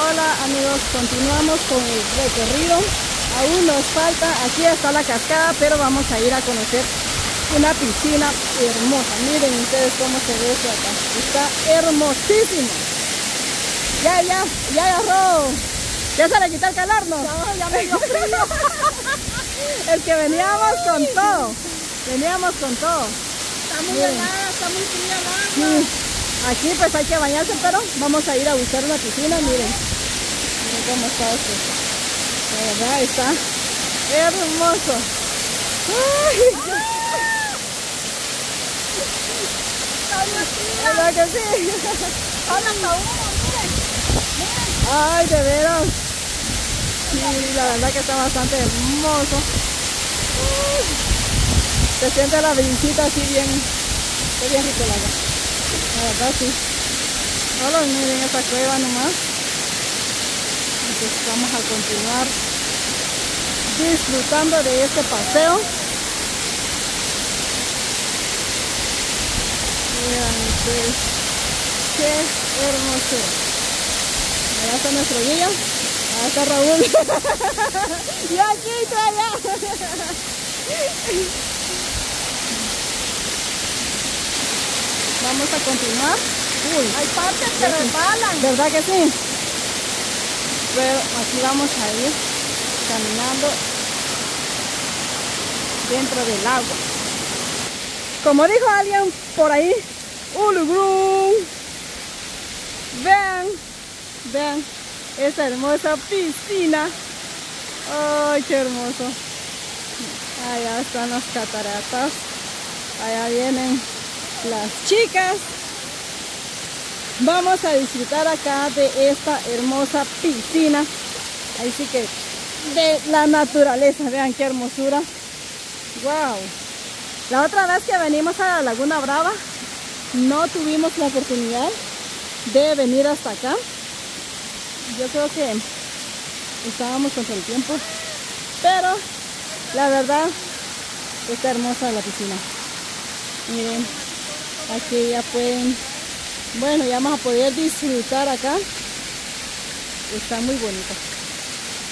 Hola amigos, continuamos con el recorrido. Aún nos falta, aquí está la cascada, pero vamos a ir a conocer una piscina hermosa. Miren ustedes cómo se ve esto acá. Está hermosísimo. Ya, ya, ya agarró. Ya se le quitó el calor, ¿no? No, ya me dio frío. es que veníamos con todo. Veníamos con todo. Está muy Miren. helada, está muy fría el agua. Sí. Aquí pues hay que bañarse, pero vamos a ir a buscar una piscina, miren. Miren cómo está esto. La verdad está hermoso. Ay. ¿verdad que sí? Ay, de veras. Sí, la verdad que está bastante hermoso. Se siente la brisita así bien, bien rico el agua. La verdad sí. Solo miren esta cueva nomás. Vamos a continuar disfrutando de este paseo. Miren ustedes, qué hermosura. Allá está nuestro guía. Allá está Raúl. y aquí está allá. Vamos a continuar. Uy, Hay partes que resbalan. ¿verdad que sí? Pero aquí vamos a ir caminando dentro del agua. Como dijo alguien por ahí, Ulugrum. Vean, vean esa hermosa piscina. Ay, qué hermoso. Allá están las cataratas. Allá vienen las chicas. Vamos a disfrutar acá de esta hermosa piscina. Ahí sí que de la naturaleza. Vean qué hermosura. Wow. La otra vez que venimos a la Laguna Brava, no tuvimos la oportunidad de venir hasta acá. Yo creo que estábamos contra el tiempo, pero la verdad está hermosa la piscina. Miren, aquí ya pueden, bueno, ya vamos a poder disfrutar acá. Está muy bonita,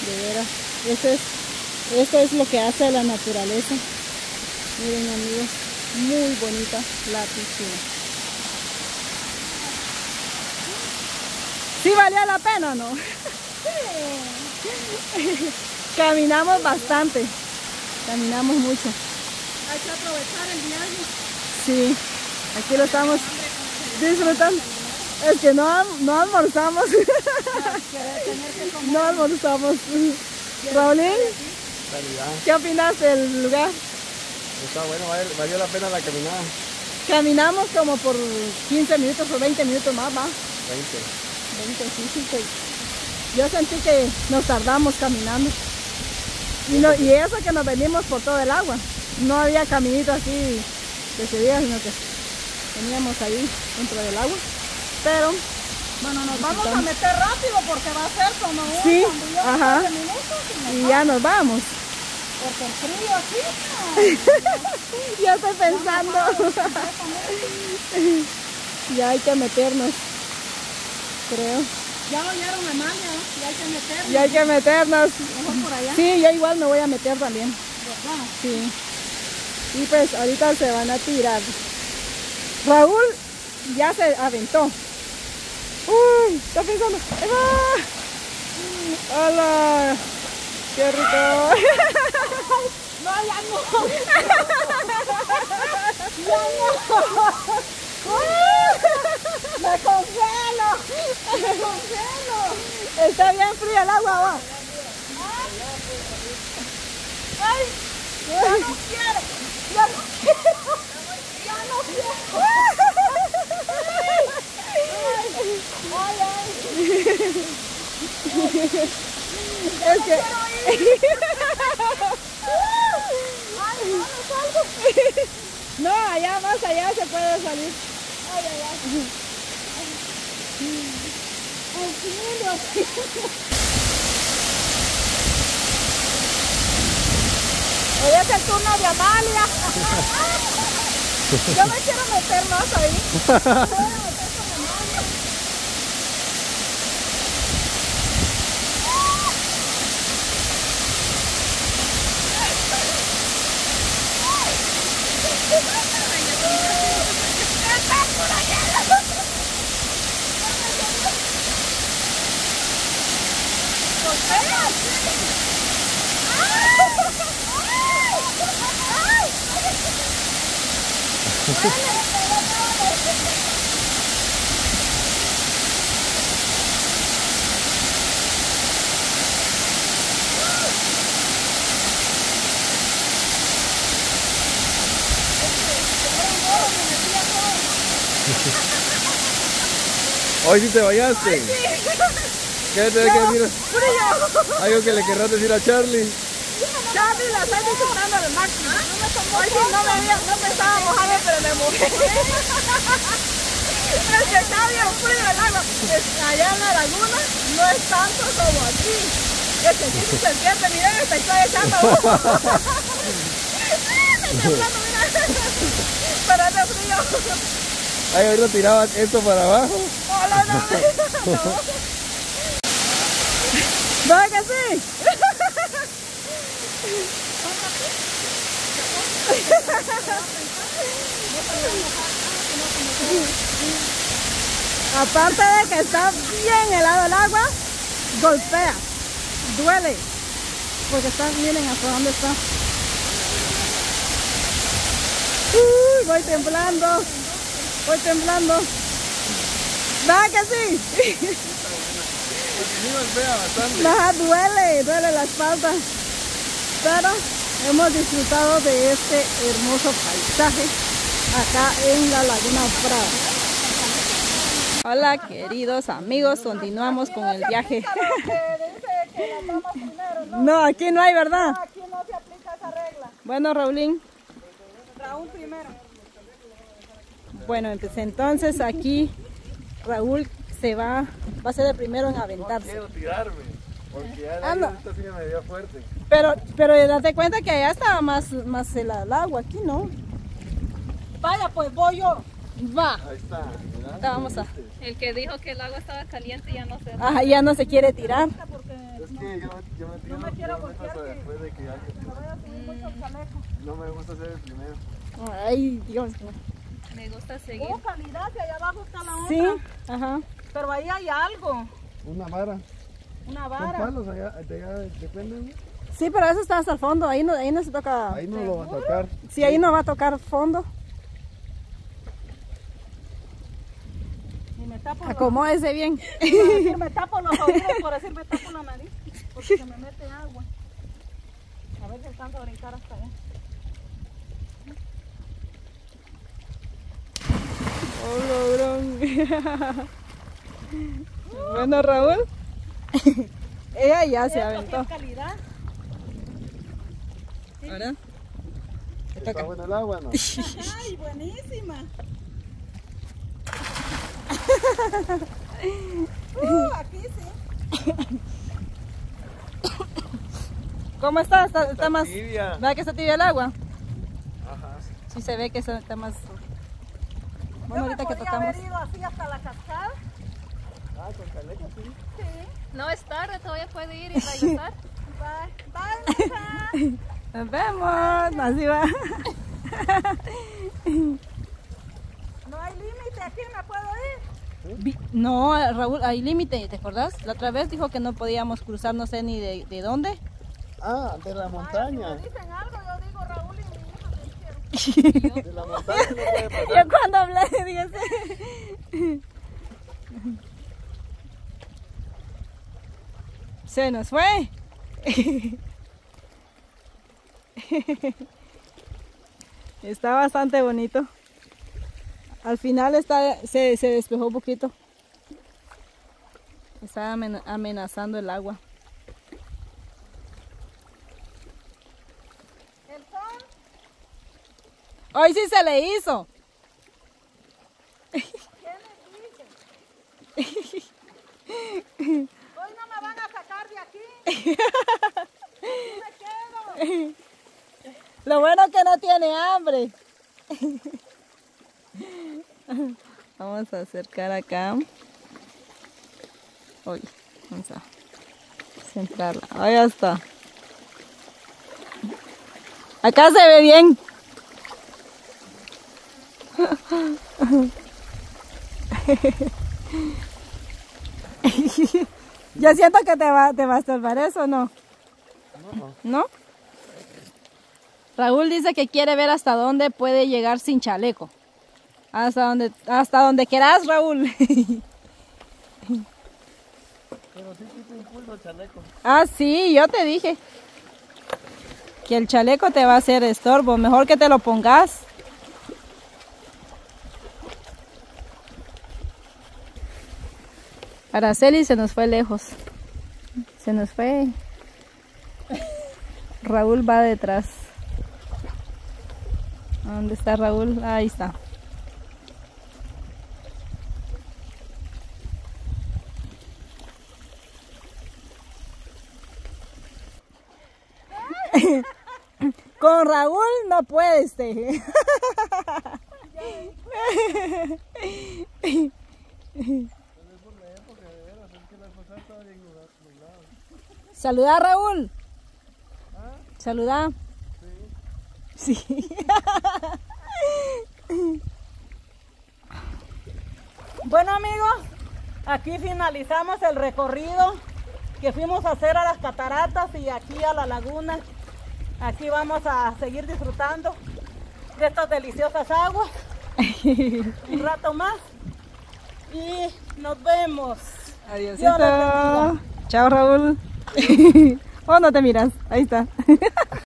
de veras. Esto es, esto es lo que hace la naturaleza. Miren amigos, muy bonita la piscina. ¿Sí valía la pena o no? Caminamos bastante, caminamos mucho. Hay que aprovechar el viaje. Sí, aquí lo estamos disfrutando. Es que no, no almorzamos, no almorzamos. Raulín. ¿qué opinas del lugar? Está bueno, valió la pena la caminada. Caminamos como por 15 minutos o 20 minutos más, va. 20. 20, sí, sí, yo sentí que nos tardamos caminando. Y, no, y eso que nos venimos por todo el agua. No había caminito así que se veía, sino que veníamos ahí dentro del agua. Pero Bueno, nos vamos a meter rápido porque va a ser como un Sí, cuando yo ajá. 15 minutos y ya nos vamos. Porque el frío aquí. Ya estoy pensando. ya hay que meternos, creo. Ya oyeron a Maya, ya hay que meter. Ya hay que meternos. Mejor por allá. Sí, yo igual me voy a meter también. ¿Verdad? Sí. Y pues ahorita se van a tirar. Raúl ya se aventó. Uy, está pensando. ¡Ahí va! ¡Hola! ¡Qué rico! No, ya no. ya no. Me congelo. Me congelo. Está bien fría el agua, va. Ay, ya no quiero. Ya no quiero. Ya no quiero. Ay, ay. Es que Ay, no, allá más allá se puede salir. Ay, ay, ay. Auxilio, auxilio. Hoy es el turno de Amalia. Yo me quiero meter más ahí. Me voy a meter con Amalia. Hoy sí te bañaste. ¿Qué te que decir? Algo que le querrás decir a Charlie. Charlie la estoy disfrutando al máximo. Hoy sí no me, había, no me estaba mojando, pero me mojé. Es que está bien frío el agua. Es- allá en la laguna no es tanto como aquí. Es que sí se siente, miren, me estoy echando. Estoy temblando, mira. Pero es de frío. Ay, ahorita tiraban esto para abajo. Hola, no. no. ¿Verdad que sí? Aparte de que está bien helado el agua, golpea, duele, porque está, miren hasta dónde está. Uy, voy temblando, voy temblando. ¿Verdad que sí? Sí, golpea bastante. Ajá, duele, duele la espalda. Pero hemos disfrutado de este hermoso paisaje acá en la Laguna Prada. Hola queridos amigos, continuamos con el viaje. No, aquí no hay, ¿verdad? Aquí no se aplica esa regla. Bueno, Raulín. Raúl primero. Bueno, pues entonces aquí Raúl se va, va a ser el primero en aventarse. Quiero tirarme. Porque ya Ah, la no. ahorita sí me dio fuerte. Pero, pero date cuenta que allá estaba más, más el agua, aquí no. Vaya, pues voy yo. Va, Ahí está. ahorita vamos a. El que dijo que el agua estaba caliente ya no se Ajá, ya no se quiere tirar. Es que yo, yo me tiro me quiero después de que ya no me gusta ser el primero. Ay, Dios. Me gusta seguir. Oh, calidad, que allá abajo está la otra. Sí, ajá. Pero ahí hay algo. Una vara. Una Son vara. palos allá, de allá depende. Sí, pero eso está hasta el fondo, ahí no, ahí no se toca. Ahí no lo va a tocar. Sí, ahí no va a tocar fondo. Y me tapo los, Acomódese bien. por decir, me tapo los oídos, por decir me tapo la nariz. Porque se me mete agua. A ver si alcanzo a brincar hasta allá. Oh, logrón. Bueno, Raúl. Ella ya se aventó. calidad. Ahora. ¿Está bueno el agua no? Ay, buenísima. Uh, aquí sí. ¿Cómo está? Está, está más. Tibia. ¿Verdad que está tibia el agua? Ajá. Sí se ve que está más. Bueno, Yo me ahorita que tocamos. haber ido así hasta la cascada. Ah, con caleca sí. No es tarde, todavía puede ir y regresar. Bye. Bye. Nos vemos. Así va. No hay límite, aquí me puedo ir. No, Raúl, hay límite, ¿te acordás? La otra vez dijo que no podíamos cruzar, no sé ni de, de dónde. Ah, de la montaña. Me dicen algo, yo digo Raúl y mi hija me hicieron. Yo cuando hablé, dígase. Se nos fue. Está bastante bonito. Al final está, se, se despejó un poquito. Está amen- amenazando el agua. El sol, Hoy sí se le hizo. hoy no me van a sacar de aquí. Me quedo. Lo bueno que no tiene hambre. Vamos a acercar acá. Uy, vamos a centrarla. Ahí está. Acá se ve bien. Yo siento que te va, te va a estorbar eso, ¿no? ¿No? Raúl dice que quiere ver hasta dónde puede llegar sin chaleco. Hasta donde, hasta quieras, Raúl. Pero sí chaleco. ah, sí, yo te dije. Que el chaleco te va a hacer estorbo. Mejor que te lo pongas. Araceli se nos fue lejos. Se nos fue. Raúl va detrás. ¿Dónde está Raúl? Ahí está. Con Raúl no puedes. este. Saluda a Raúl. Saluda. Sí. Bueno amigos, aquí finalizamos el recorrido que fuimos a hacer a las cataratas y aquí a la laguna. Aquí vamos a seguir disfrutando de estas deliciosas aguas un rato más y nos vemos. Bendiga. Chao Raúl. oh, no te miras. Ahí está.